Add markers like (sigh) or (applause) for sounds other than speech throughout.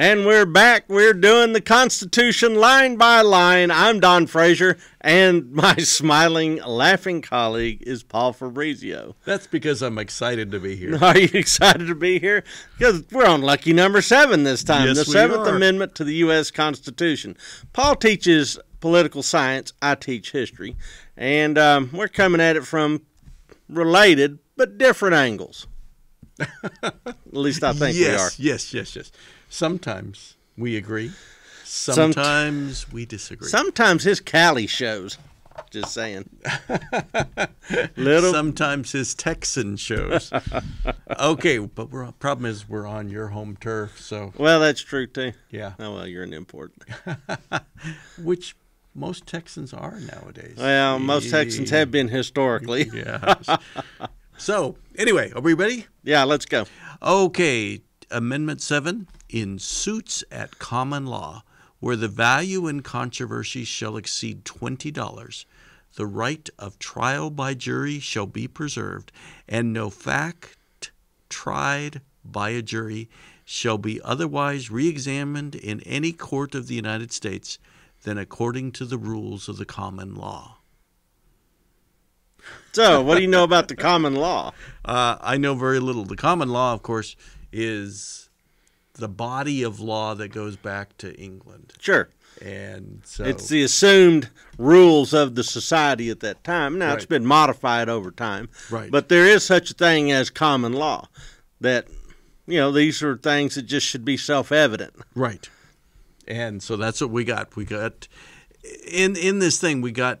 And we're back. We're doing the Constitution line by line. I'm Don Frazier, and my (laughs) smiling, laughing colleague is Paul Fabrizio. That's because I'm excited to be here. (laughs) Are you excited to be here? Because we're on lucky number seven this time, Yes, the Seventh are. Amendment to the U.S. Constitution. Paul teaches political science. I teach history, and um, we're coming at it from related but different angles. (laughs) at least I think we are. yes, yes, yes, yes. Sometimes we agree. Some- Sometimes we disagree. Sometimes his Cali shows. Just saying. (laughs) Little. Sometimes his Texan shows. (laughs) okay, but we're problem is we're on your home turf, so well, that's true too. yeah. Oh well, you're an import. (laughs) Which most Texans are nowadays. Well, most Texans have been historically. Yeah. so anyway, are we ready? Yeah, let's go. Okay, Amendment 7 in suits at common law, where the value in controversy shall exceed $20, the right of trial by jury shall be preserved, and no fact tried by a jury shall be otherwise re examined in any court of the United States than according to the rules of the common law. So, what do you know about the common law? Uh, I know very little. The common law, of course, is the body of law that goes back to England, Sure. and so It's the assumed rules of the society at that time. Now, it's been modified over time. Right. But there is such a thing as common law that, you know, these are things that just should be self evident. right, and so that's what we got. We got in in this thing. We got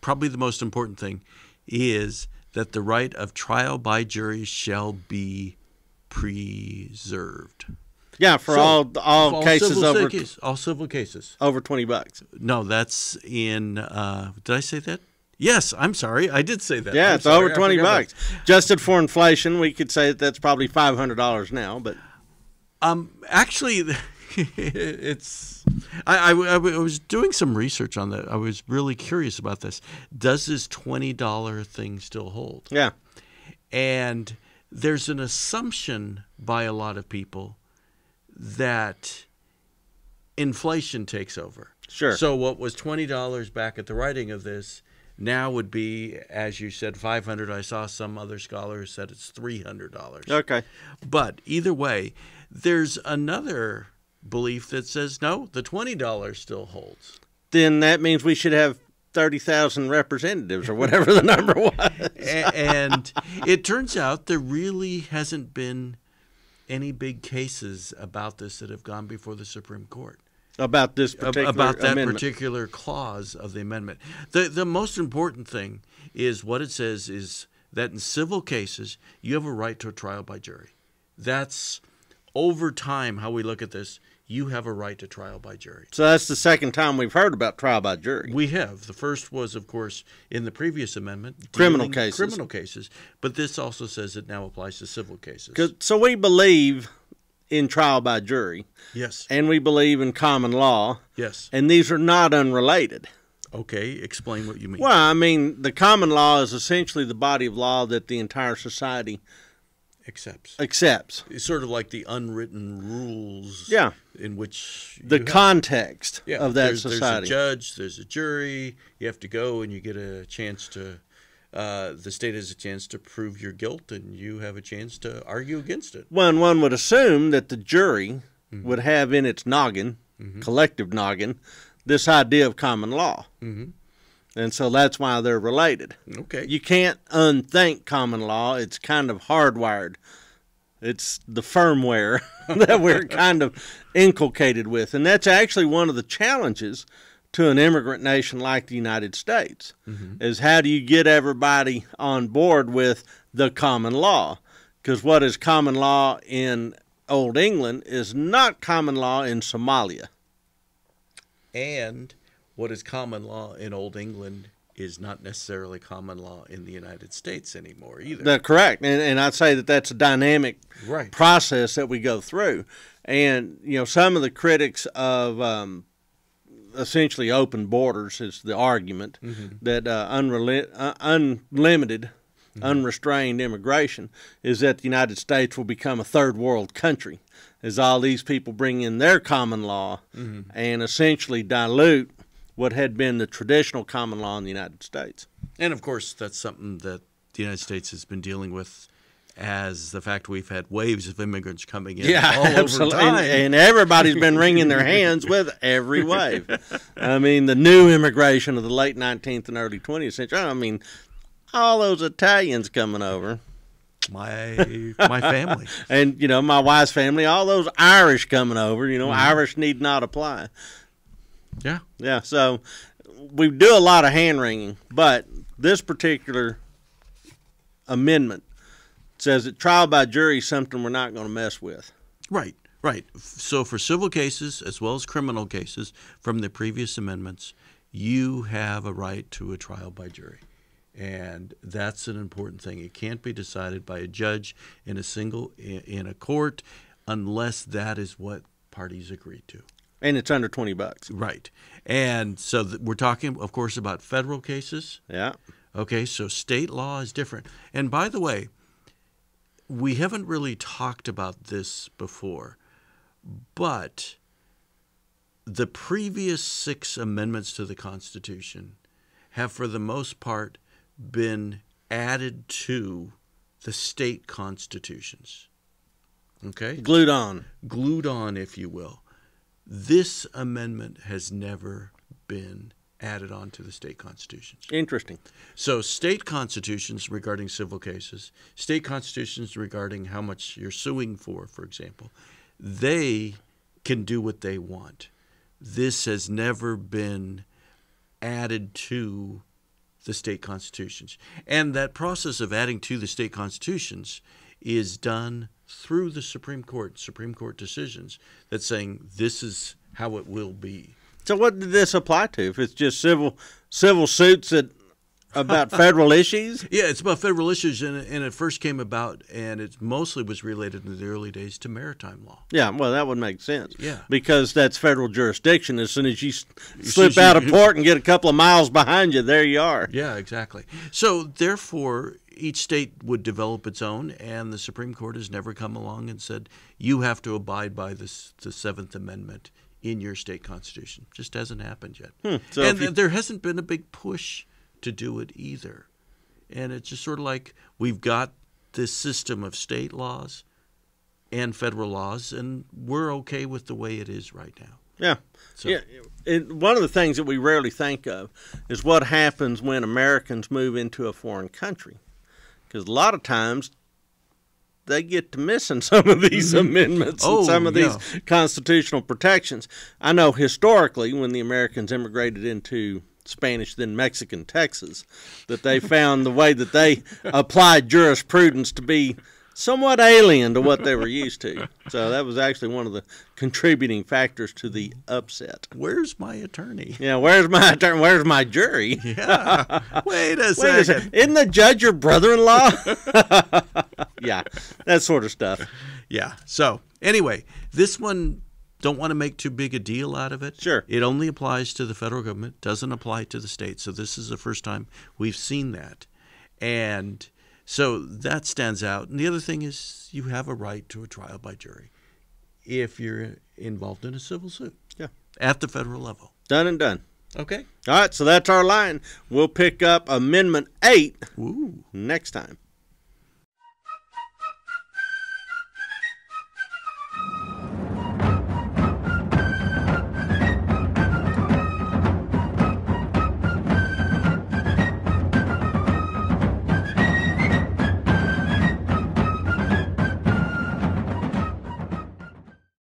probably the most important thing is that the right of trial by jury shall be preserved. Yeah, for So, all all cases civil over case- all civil cases. over 20 bucks. No, that's in. Uh, did I say that? Yes, I'm sorry. I did say that. Yeah, I'm it's sorry, over 20 forgot bucks. Adjusted for inflation, we could say that that's probably $500 now, but Um, actually, (laughs) it's. I, I, I was doing some research on that. I was really curious about this. Does this twenty dollar thing still hold? yeah. And there's an assumption by a lot of people that inflation takes over. Sure. So what was twenty dollars back at the writing of this now would be, as you said, five hundred. I saw some other scholars said it's three hundred dollars. Okay. But either way, there's another belief that says no, the twenty dollars still holds. Then that means we should have 30,000 representatives or whatever the number (laughs) was. And it turns out there really hasn't been any big cases about this that have gone before the Supreme Court About this particular about that amendment. particular clause of the amendment. The the most important thing is what it says is that in civil cases you have a right to a trial by jury. That's over time how we look at this. You have a right to trial by jury. So that's the second time we've heard about trial by jury. We have. The first was, of course, in the previous amendment, Criminal cases. Criminal cases, but this also says it now applies to civil cases. So we believe in trial by jury Yes. and we believe in common law, Yes. and these are not unrelated. Okay. Explain what you mean. Well, I mean, the common law is essentially the body of law that the entire society Accepts. accepts. It's sort of like the unwritten rules. Yeah. In which The context yeah, of that there's, society. There's a judge. There's a jury. You have to go, and you get a chance to. Uh, the state has a chance to prove your guilt, and you have a chance to argue against it. One one would assume that the jury Mm-hmm. would have in its noggin, collective noggin, this idea of common law. Mhm. And so that's why they're related. Okay. You can't unthink common law. It's kind of hardwired. It's the firmware (laughs) that we're (laughs) kind of inculcated with. And that's actually one of the challenges to an immigrant nation like the United States mm-hmm. is how do you get everybody on board with the common law? Because what is common law in Old England is not common law in Somalia. And what is common law in Old England is not necessarily common law in the United States anymore either. That's correct. And, and I'd say that that's a dynamic right. process that we go through. And, you know, some of the critics of um, essentially open borders is the argument that uh, unreli- uh, unlimited, unrestrained immigration is that the United States will become a third world country. as all these people bring in their common law and essentially dilute what had been the traditional common law in the United States. And of course, that's something that the United States has been dealing with as the fact we've had waves of immigrants coming in all (laughs) over absolutely. time. And, and everybody's been wringing their hands with every wave. I mean, the new immigration of the late 19th and early 20th century. I mean, all those Italians coming over, my my family. (laughs) and you know, my wife's family, all those Irish coming over. You know, Mm-hmm. Irish need not apply. Yeah. Yeah, so we do a lot of hand wringing, but this particular amendment says that trial by jury is something we're not going to mess with. Right, right. So for civil cases as well as criminal cases from the previous amendments, you have a right to a trial by jury. And that's an important thing. It can't be decided by a judge in a single in in a court unless that is what parties agree to. And it's under 20 bucks. Right. And so th- we're talking of course about federal cases. Yeah. Okay, so state law is different. And by the way, we haven't really talked about this before, but the previous six amendments to the Constitution have, for the most part, been added to the state constitutions. Okay? Glued on. Glued on, if you will. This amendment has never been added on to the state constitutions. Interesting. So, state constitutions regarding civil cases, state constitutions regarding how much you're suing for, for example, they can do what they want. This has never been added to the state constitutions. And that process of adding to the state constitutions is done through the Supreme Court, Supreme Court decisions that's saying this is how it will be. So what did this apply to? If it's just civil civil suits that about federal issues? (laughs) Yeah, it's about federal issues, and, and it first came about, and it mostly was related in the early days to maritime law. Yeah, well, that would make sense. Yeah. Because that's federal jurisdiction. As soon as you slip out of (laughs) port and get a couple of miles behind you, there you are. Yeah, exactly. So, therefore, each state would develop its own, and the Supreme Court has never come along and said, you have to abide by this, the Seventh Amendment in your state constitution. Just hasn't happened yet. Hmm, so and you- there hasn't been a big push to do it either. And it's just sort of like we've got this system of state laws and federal laws, and we're okay with the way it is right now. Yeah. So- Yeah. It, one of the things that we rarely think of is what happens when Americans move into a foreign country. Because a lot of times they get to missing (laughs) some of these mm-hmm. amendments Oh, and some oh, of yeah. these constitutional protections. I know historically, when the Americans immigrated into Spanish, then Mexican Texas, that they found the way that they applied jurisprudence to be somewhat alien to what they were used to. So that was actually one of the contributing factors to the upset. Where's my attorney? Yeah, where's my attorney? Where's my jury? Yeah. Wait a Wait a second. second. Isn't the judge your brother-in-law? (laughs) yeah, that sort of stuff. Yeah. So anyway, this one don't want to make too big a deal out of it. Sure. It only applies to the federal government, doesn't apply to the state. So this is the first time we've seen that. And so that stands out. And the other thing is you have a right to a trial by jury if you're involved in a civil suit. Yeah. At the federal level. Done and done. Okay. All right, so that's our line. We'll pick up Amendment 8 Ooh. next time.